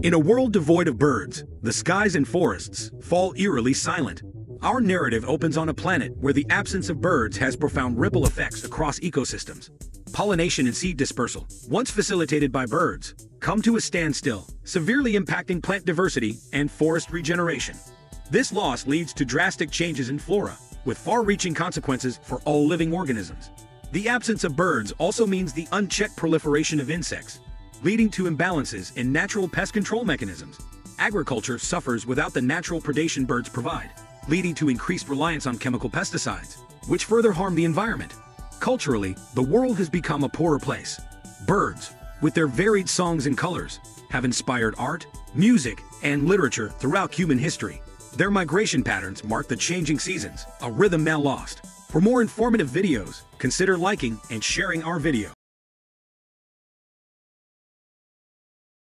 In a world devoid of birds, the skies and forests fall eerily silent. Our narrative opens on a planet where the absence of birds has profound ripple effects across ecosystems. Pollination and seed dispersal, once facilitated by birds, come to a standstill, severely impacting plant diversity and forest regeneration. This loss leads to drastic changes in flora, with far-reaching consequences for all living organisms. The absence of birds also means the unchecked proliferation of insects, leading to imbalances in natural pest control mechanisms. Agriculture suffers without the natural predation birds provide, leading to increased reliance on chemical pesticides, which further harm the environment. Culturally, the world has become a poorer place. Birds, with their varied songs and colors, have inspired art, music, and literature throughout human history. Their migration patterns mark the changing seasons, a rhythm now lost. For more informative videos, consider liking and sharing our video.